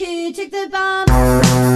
Who took the bomb?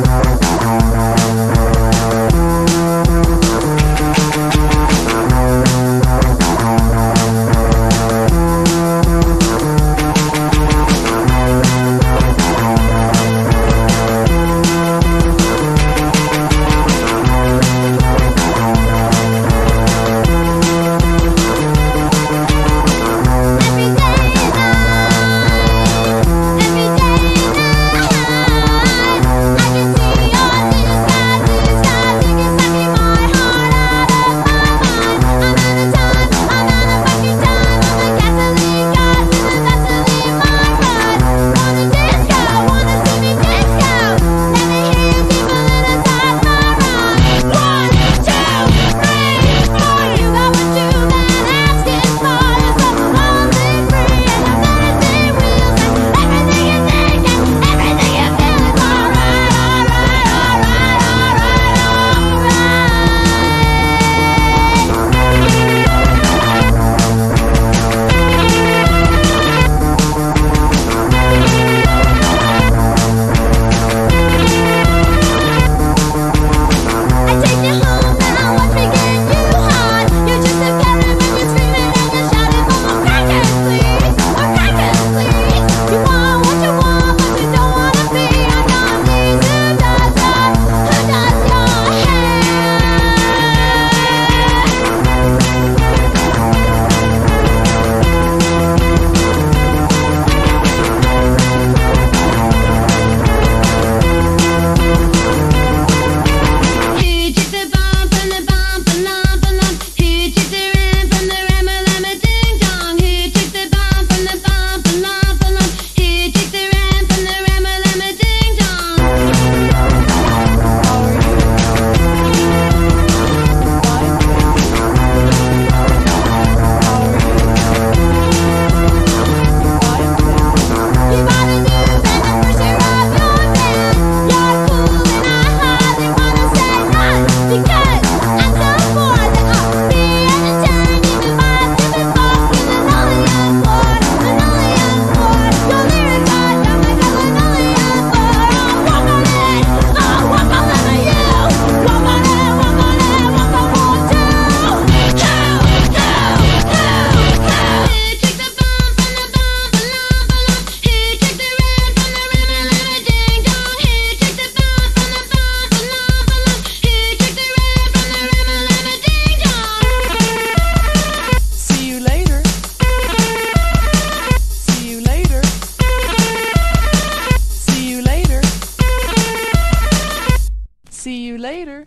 See you later.